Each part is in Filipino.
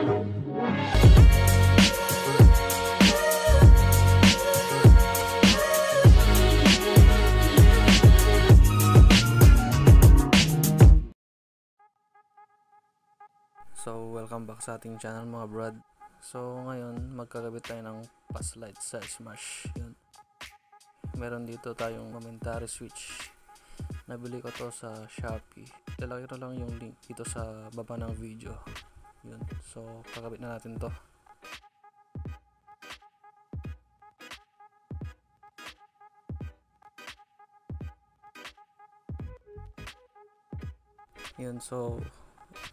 So, welcome back sa ating channel mga brad. So, ngayon, magkakabit tayo ng pass light sa Smash. Yun. Meron dito tayong momentary switch. Nabili ko to sa Shopee. Lalaki na lang yung link dito sa baba ng video. Yun. So, kakabit na natin to. Yun, so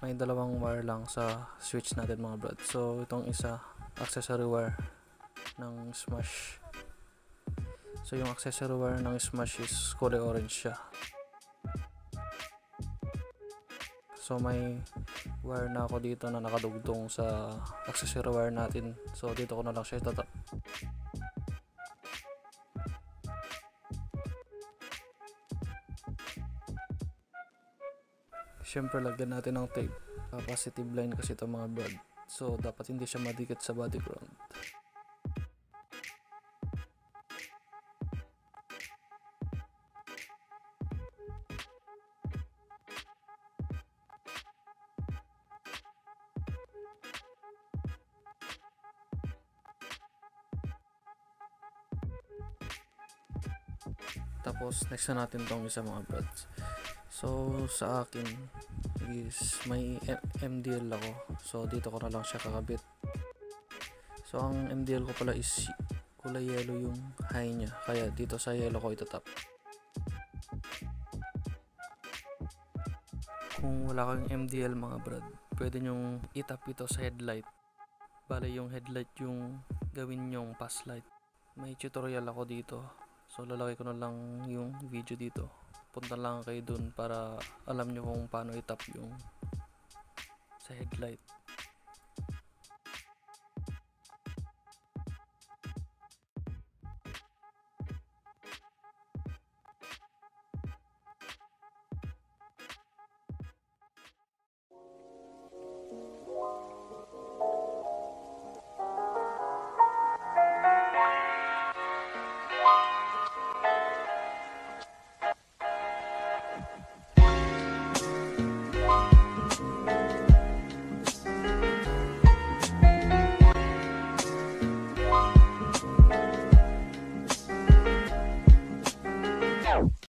may dalawang wire lang sa switch natin mga brad. So itong isa accessory wire ng Smash. So yung accessory wire ng Smash is kulay orange siya. So may wire na ako dito na nakadugtong sa accessory wire natin. So dito ko na lang siya itatap. Siyempre lagyan natin ng tape. Positive line kasi ito mga brad. So dapat hindi siya madikit sa body ground. Tapos next na natin tong isa mga brads. So sa akin is may MDL ako. So dito ko na lang siya kakabit. So ang MDL ko pala is kulay yellow yung high niya. Kaya dito sa yellow ko itatap. Kung wala kayong MDL mga brad, pwede nyong itap ito sa headlight. Bale yung headlight yung gawin nyong pass light. May tutorial ako dito. So lalagay ko na lang yung video dito. Punta lang kayo dun para alam nyo kung paano itap yung sa headlight